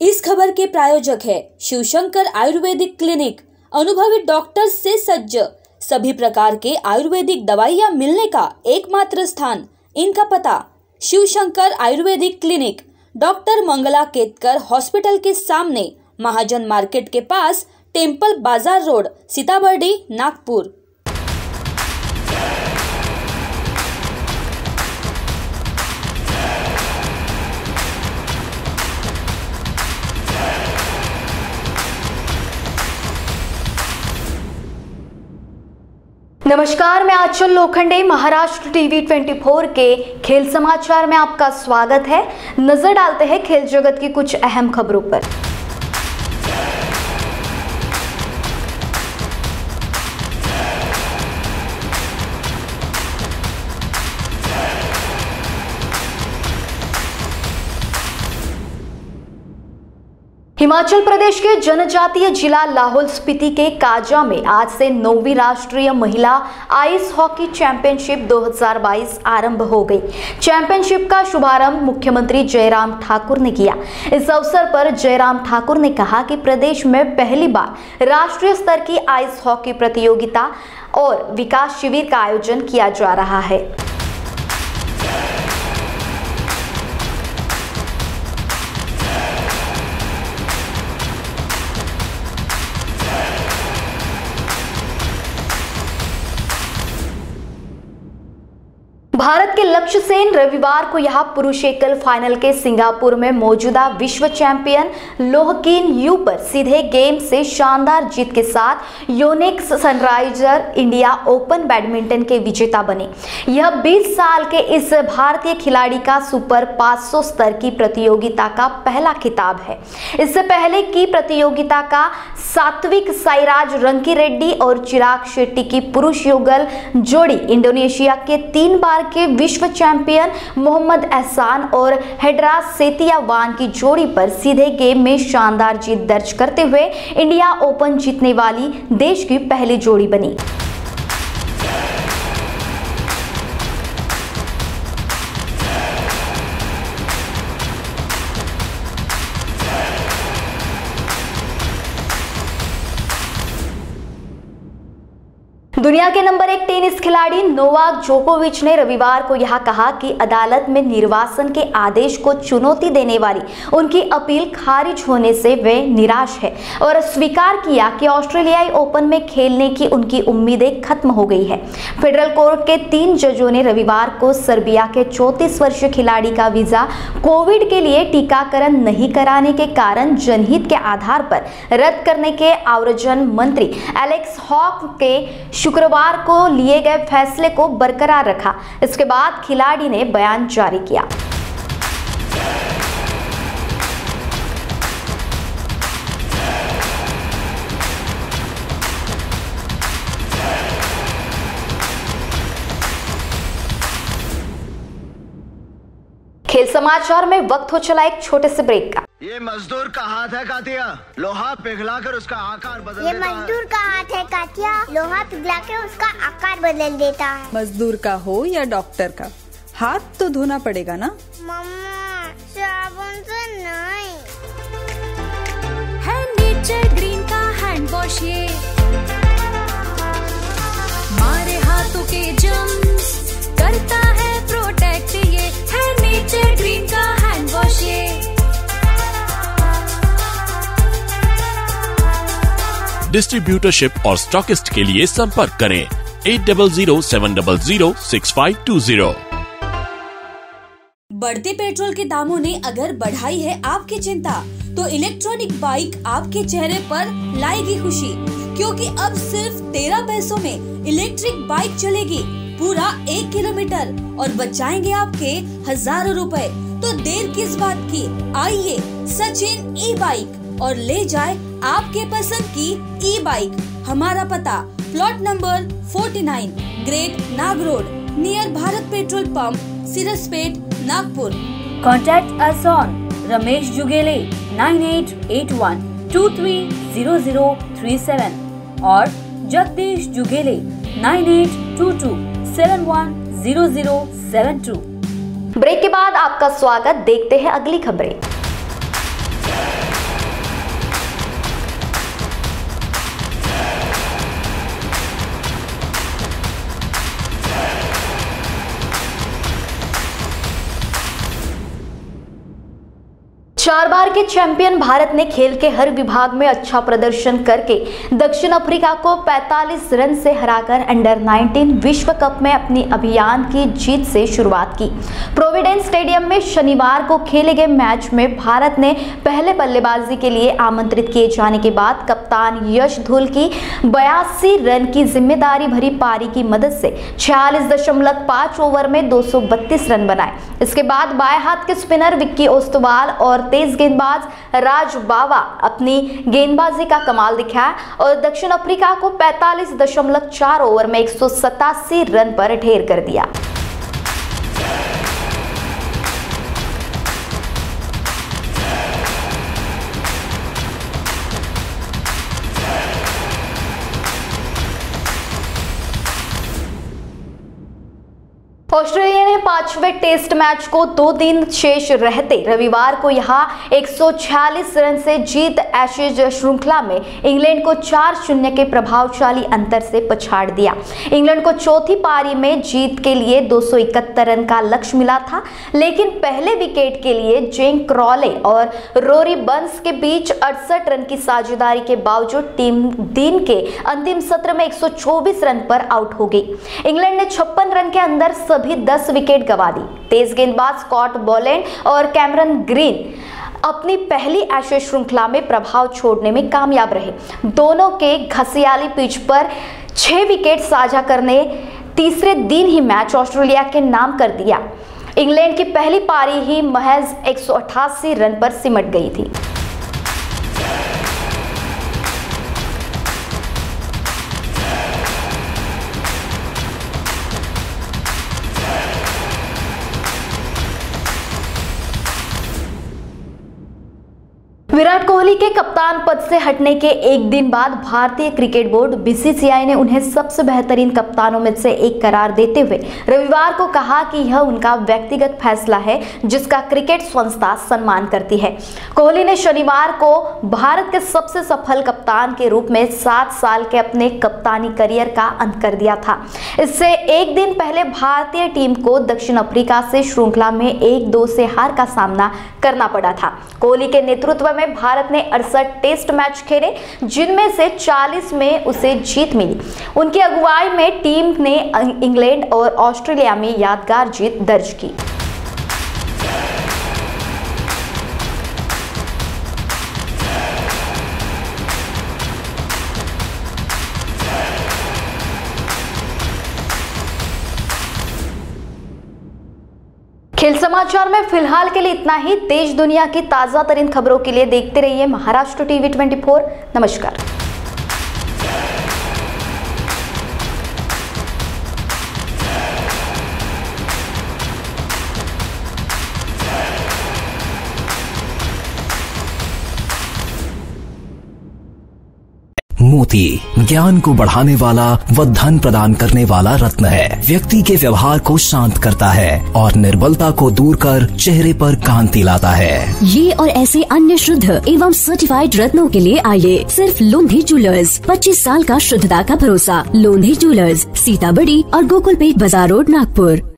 इस खबर के प्रायोजक है शिवशंकर आयुर्वेदिक क्लिनिक। अनुभवी डॉक्टर से सज्ज। सभी प्रकार के आयुर्वेदिक दवाइयाँ मिलने का एकमात्र स्थान इनका पता। Shivshankar Ayurvedic clinic, doctor Mangala Ketkar hospital के सामने, महाजन मार्केट के पास टेंपल बाज़ार रोड, सीताबर्डी, नागपुर। नमस्कार, मैं आचल लोखंडे, महाराष्ट्र टीवी 24 के खेल समाचार में आपका स्वागत है। नज़र डालते हैं खेल जगत की कुछ अहम खबरों पर। हिमाचल प्रदेश के जनजातीय जिला लाहौल स्पीति के काजा में आज से नौवीं राष्ट्रीय महिला आइस हॉकी चैंपियनशिप 2022 आरंभ हो गई। चैंपियनशिप का शुभारंभ मुख्यमंत्री जयराम ठाकुर ने किया। इस अवसर पर जयराम ठाकुर ने कहा कि प्रदेश में पहली बार राष्ट्रीय स्तर की आइस हॉकी प्रतियोगिता और विकास शिविर का आयोजन किया जा रहा है। भारत सेन रविवार को यहाँ पुरुष एकल फाइनल के सिंगापुर में मौजूदा विश्व चैंपियन लोहकीन यू पर सीधे गेम से शानदार जीत के साथ Yonex Sunriser India open badminton के विजेता बने। यह 20 साल के इस भारतीय खिलाड़ी का सुपर 500 स्तर की प्रतियोगिता का पहला खिताब है। इससे पहले की प्रतियोगिता का सात्विक साईराज रंकी रेड्डी और चिराग शेट्टी की पुरुष युगल जोड़ी इंडोनेशिया के तीन बार के विश्व चैंपियन मोहम्मद एहसान और हेडरा सेतियावान की जोड़ी पर सीधे गेम में शानदार जीत दर्ज करते हुए इंडिया ओपन जीतने वाली देश की पहली जोड़ी बनी। दुनिया के नंबर एक टेनिस खिलाड़ी नोवाक जोकोविच ने रविवार को यह कहा कि अदालत में निर्वासन के आदेश को चुनौती देने वाली उनकी अपील खारिज होने से वे निराश है और स्वीकार किया कि ऑस्ट्रेलियाई ओपन में खेलने की उनकी उम्मीदें खत्म हो गई है। फेडरल कोर्ट के तीन जजों ने रविवार को सर्बिया के चौंतीस वर्षीय खिलाड़ी का वीज़ा कोविड के लिए टीकाकरण नहीं कराने के कारण जनहित के आधार पर रद्द करने के आव्रजन मंत्री एलेक्स हॉक के शुक्रवार को लिए गए फैसले को बरकरार रखा। इसके बाद खिलाड़ी ने बयान जारी किया। खेल समाचार में वक्त हो चला एक छोटे से ब्रेक का। ये मजदूर का हाथ है कातिया। लोहा पिघला कर उसका आकार बदल ये देता है। मजदूर का हाथ है काटिया लोहा पिघला के उसका आकार बदल देता है। मजदूर का हो या डॉक्टर का? हाथ तो धोना पड़ेगा ना? मम्मा साबुन से नहीं। है नेचर ग्रीन का हैंड वॉश ये। मारे हाथों के जम्स डिस्ट्रीब्यूटरशिप और स्टॉकिस्ट के लिए संपर्क करें। Eight double zero seven double zero six five two zero बढ़ते पेट्रोल के दामों ने अगर बढ़ाई है आपकी चिंता तो इलेक्ट्रॉनिक बाइक आपके चेहरे पर लाएगी खुशी, क्योंकि अब सिर्फ़ तेरह पैसों में इलेक्ट्रिक बाइक चलेगी, पूरा एक किलोमीटर, और बचाएँगे आपके हज़ारों रुपए। तो देर किस बात की? आइए सचिन ई बाइक और ले जाए आपके पसंद की ई बाइक हमारा पता plot number 49 great Nag road near Bharat petrol pump Siraspeth Nagpur contact us on Ramesh Jugele nine eight eight one two three zero zero three seven और Jagdish Jugele nine eight two two seven one zero zero seven two break के बाद आपका स्वागत, देखते हैं अगली खबरें। चार बार के चैंपियन भारत ने खेल के हर विभाग में अच्छा प्रदर्शन करके दक्षिण अफ्रीका को 45 रन से हराकर अंडर 19 विश्व कप में अपनी अभियान की जीत से शुरुआत की। प्रोविडेंस स्टेडियम में शनिवार को खेले गए मैच में भारत ने पहले बल्लेबाजी के लिए आमंत्रित किए जाने के बाद कप्तान यश धुल की बयासी रन की ज़िम्मेदारी भरी पारी की मदद से छियालीस ओवर में 232 रन बनाए। इसके बाद बाएँ हाथ के स्पिनर विक्की ओस्तवाल और तेज गेंदबाज राज बावा अपनी गेंदबाजी का कमाल दिखाया और दक्षिण अफ्रीका को 45.4 ओवर में एक सौ सतासी रन पर ढेर कर दिया। ऑस्ट्रेलिया ने पांचवे टेस्ट मैच को दो दिन शेष रहते। रविवार को यहाँ 146 रन से जीत एशेज श्रृंखला में इंग्लैंड को चार शून्य के प्रभावशाली अंतर से पछाड़ दिया। इंग्लैंड को चौथी पारी में जीत के लिए 271 रन का लक्ष्य मिला था, लेकिन पहले विकेट के लिए जेंक क्रॉले और रोरी बंस के बीच अड़सठ रन की साझेदारी के बावजूद टीम दिन के अंतिम सत्र में 124 रन पर आउट हो गई। इंग्लैंड ने छप्पन रन के अंदर सभी दस 10 विकेट गवा दी। तेज गेंदबाज स्कॉट बॉलैंड और कैमरन ग्रीन अपनी पहली एशेज श्रृंखला में प्रभाव छोड़ने में कामयाब रहे। दोनों के घसियाली पिच पर छह विकेट साझा करने तीसरे दिन ही मैच ऑस्ट्रेलिया के नाम कर दिया। इंग्लैंड की पहली पारी ही महज 188 रन पर सिमट गई थी। विराट कोहली के कप्तान पद से हटने के एक दिन बाद भारतीय क्रिकेट बोर्ड बीसीसीआई ने उन्हें सबसे बेहतरीन कप्तानों में से एक करार देते हुए रविवार को कहा कि यह उनका व्यक्तिगत फैसला है, जिसका क्रिकेट संस्था सम्मान करती है। कोहली ने शनिवार को भारत के सबसे सफल कप्तान के रूप में सात साल के अपने कप्तानी करियर का अंत कर दिया था। इससे एक दिन पहले भारतीय टीम को दक्षिण अफ्रीका से श्रृंखला में एक दो से हार का सामना करना पड़ा था। कोहली के नेतृत्व में भारत ने अड़सठ टेस्ट मैच खेले, जिनमें से 40 में उसे जीत मिली। उनकी अगुवाई में टीम ने इंग्लैंड और ऑस्ट्रेलिया में यादगार जीत दर्ज की। खेल समाचार में फ़िलहाल के लिए इतना ही। देश दुनिया की ताज़ा तरीन खबरों के लिए देखते रहिए महाराष्ट्र टीवी 24 नमस्कार। मोती ज्ञान को बढ़ाने वाला व धन प्रदान करने वाला रत्न है। व्यक्ति के व्यवहार को शांत करता है और निर्बलता को दूर कर चेहरे पर कांति लाता है। ये और ऐसे अन्य शुद्ध एवं सर्टिफाइड रत्नों के लिए आइए। सिर्फ़ लोंधी ज्वेलर्स 25 साल का शुद्धता का भरोसा। लोंधी ज्वेलर्स सीताबड़ी और गोकुल पेट बाज़ार रोड नागपुर।